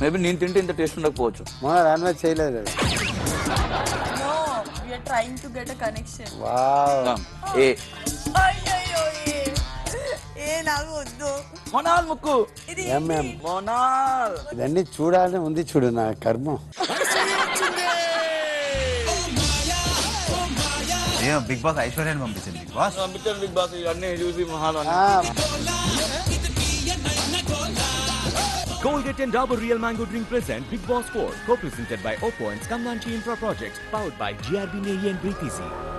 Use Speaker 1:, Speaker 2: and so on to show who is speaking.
Speaker 1: Maybe నేను తింటే ఇంత టేస్ట్ ఉండకపోవచ్చు.
Speaker 2: మొన్న నాన్ వెజ్ చేయలేదు
Speaker 3: trying to get a connection
Speaker 1: ఏ?
Speaker 3: అయ్యయ్యో ఏ? ఏ నాకు వద్దు.
Speaker 1: మొనాల్ ముక్కు.
Speaker 3: ఇది.
Speaker 1: మొనాల్.
Speaker 2: ఇదన్నీ చూడాలని ఉంది చూడు నా కర్మ.
Speaker 4: బిగ్ బాస్ ఐశ్వర్యాన్ని పంపించింది. బిగ్ బాస్
Speaker 1: పంపించాను బిగ్ బాస్ ఇవన్నీ చూసి మహాన్
Speaker 5: Colgate and Dabur Real Mango Drink present Big Boss 4, co-presented by Oppo and Skamlanchi Infra Projects, powered by GRB Navy and BTC.